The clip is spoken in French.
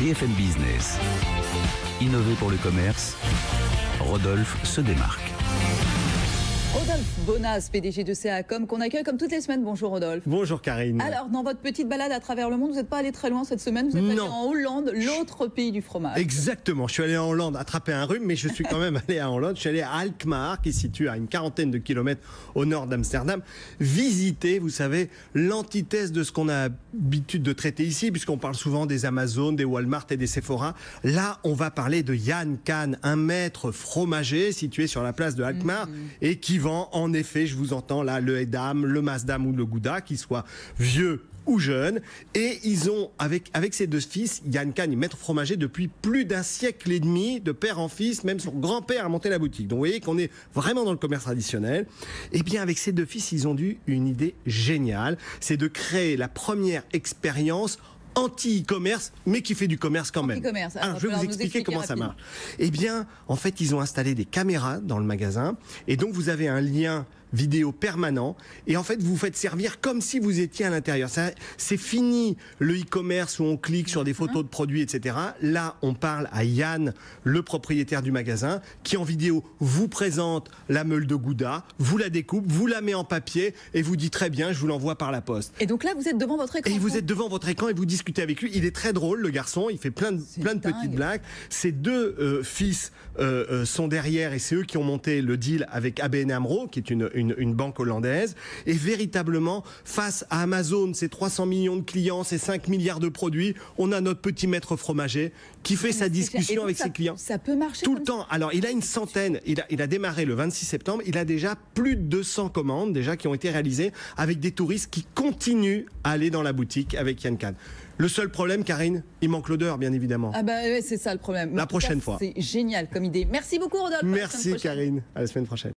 BFM Business. Innover pour le commerce, Rodolphe se démarque. Rodolphe Bonas, PDG de CACOM, qu'on accueille comme toutes les semaines. Bonjour Rodolphe. Bonjour Karine. Alors, dans votre petite balade à travers le monde, vous n'êtes pas allé très loin cette semaine, vous êtes allé en Hollande, l'autre pays du fromage. Exactement, je suis allé en Hollande attraper un rhume, mais je suis quand même allé en Hollande. Je suis allé à Alkmaar, qui se situe à une quarantaine de kilomètres au nord d'Amsterdam, visiter, vous savez, l'antithèse de ce qu'on a l'habitude de traiter ici, puisqu'on parle souvent des Amazones, des Walmart et des Sephora. Là, on va parler de Jan Kahn, un maître fromager situé sur la place de Alkmaar et qui en effet, je vous entends là, le Edam, le Masdam ou le Gouda, qui soit vieux ou jeune. Et ils ont, avec, avec ses deux fils, Yann Kahn maître fromager depuis plus d'un siècle et demi, de père en fils, même son grand-père a monté la boutique. Donc vous voyez qu'on est vraiment dans le commerce traditionnel. Et bien avec ces deux fils, ils ont eu une idée géniale, c'est de créer la première expérience anti-e-commerce, mais qui fait du commerce quand même. Anti-commerce. Alors, Alors, il je va vais vous expliquer comment ça marche. Eh bien, en fait, ils ont installé des caméras dans le magasin, et donc vous avez un lien vidéo permanent et en fait vous vous faites servir comme si vous étiez à l'intérieur. C'est fini le e-commerce où on clique sur des photos de produits, etc. Là, on parle à Yann, le propriétaire du magasin, qui en vidéo vous présente la meule de Gouda, vous la découpe, vous la met en papier et vous dit très bien, je vous l'envoie par la poste. Et donc là, vous êtes devant votre écran. Et vous êtes devant votre écran et vous discutez avec lui. Il est très drôle, le garçon. Il fait plein de, plein de dingue. petites blagues. Ses deux euh, fils euh, euh, sont derrière et c'est eux qui ont monté le deal avec ABN AMRO, qui est une, une, une banque hollandaise. Et véritablement, face à Amazon, ses 300 millions de clients, ses 5 milliards de produits, on a notre petit maître fromager qui fait sa Et discussion avec ça- ses clients. Ça peut marcher Tout le temps. Alors, il a une centaine. Il a, il a démarré le 26 septembre. Il a déjà plus de 200 commandes déjà qui ont été réalisées avec des touristes qui continuent à aller dans la boutique avec Yann Kahn. Le seul problème, Karine, il manque l'odeur, bien évidemment. Ah bah ouais, c'est ça le problème. La cas, prochaine fois. C'est génial comme idée. Merci beaucoup Rodolphe. Merci. Karine. À la semaine prochaine.